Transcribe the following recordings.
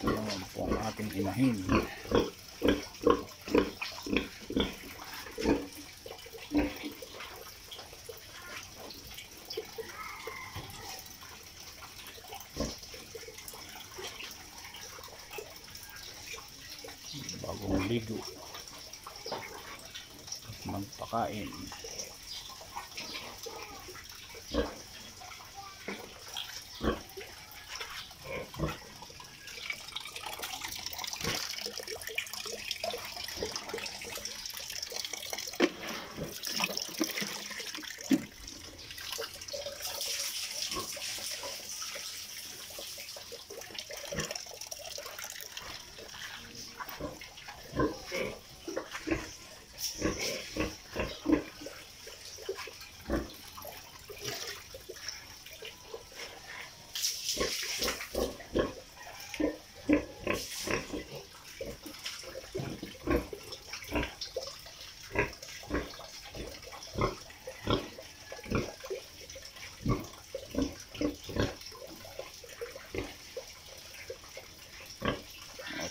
Ito naman po ang ating inahin. Bagong ligo. Magpakain.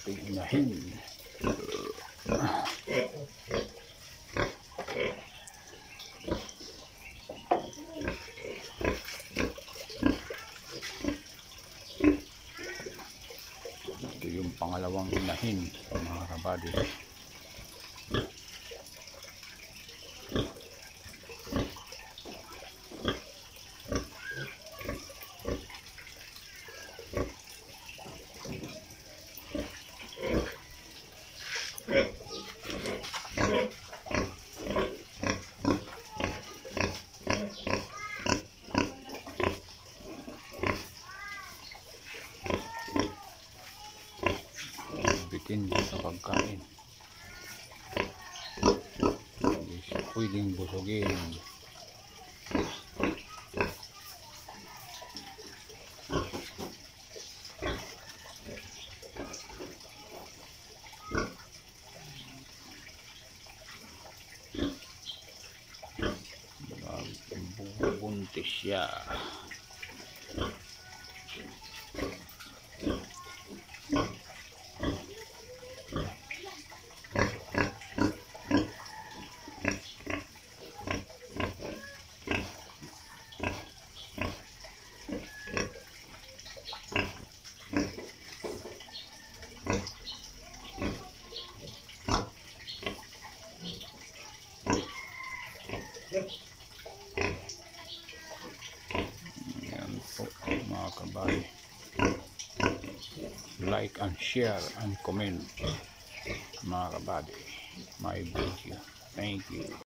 Ating inahin. Ito yung pangalawang inahin mga kabady. Bitin sa pagkain. Hindi siya pwedeng busugin. Buntis siya. Yan po kabay. Like and share and comment mga kabady. My video. Thank you.